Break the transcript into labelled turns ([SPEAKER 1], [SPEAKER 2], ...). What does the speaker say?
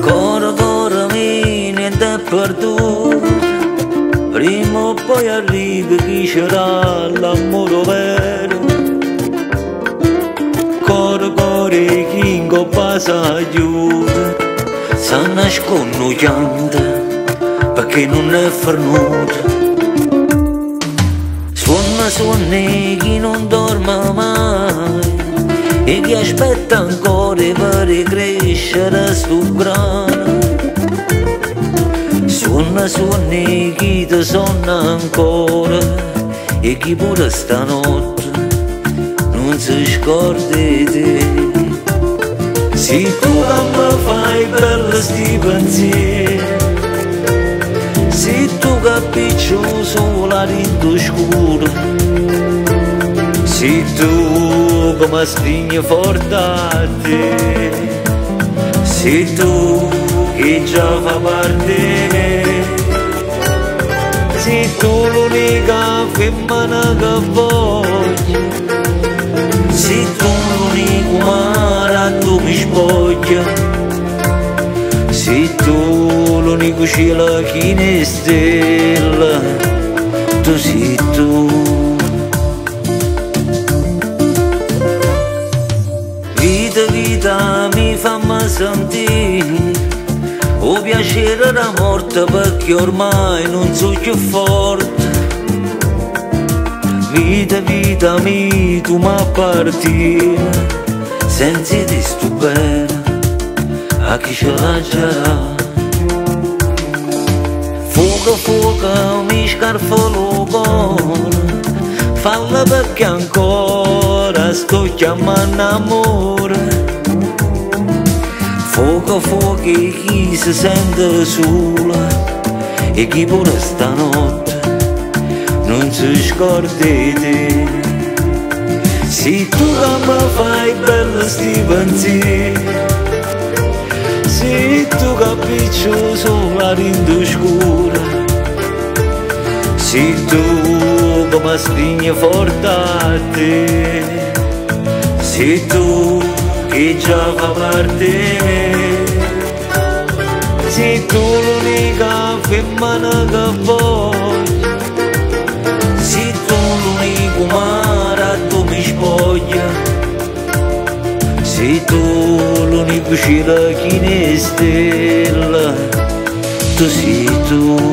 [SPEAKER 1] Coro, coro, mi, niente è perduto. Prima o poi arriva chi sarà l'amore vero. Coro, coro, chi coppa s'aiuta. Si nasconde chianta perché non è fernuta. Suona, suona chi non dorme mai e chi aspetta ancora per crescere sto grano. Suona, suona chi ti sonna ancora e chi pure stanotte non si scorda di te. Se tu che mi fai bello sti pensieri Sola rinto scuro Se tu che mi stringi forte a te Se tu che già fa parte di me Se tu l'unica femmina che voglio. Se tu l'unico mare tu mi spoglia Se tu l'unico cielo che ne stella. Tu sei tu. Vita, vita mi fammi sentire. O piacere da morte perché ormai non so più forte. Vita, vita mi tu ma partire Senza di sto bene a chi ce l'ha già Fuoco, fuoco, mi scarfo lo cuore Falla perché ancora sto chiamando amore Fuoco, fuoco, chi si sente sola E chi pure stanotte non si scorda di te Se tu che mi fai bello sti pensieri Se tu capisci sola rinto scura Se tu che mi stringi forte Se tu che già fa parte Se tu l'unica femmina che voglio Se tu l'unico cielo che ne stella. Tu sei tu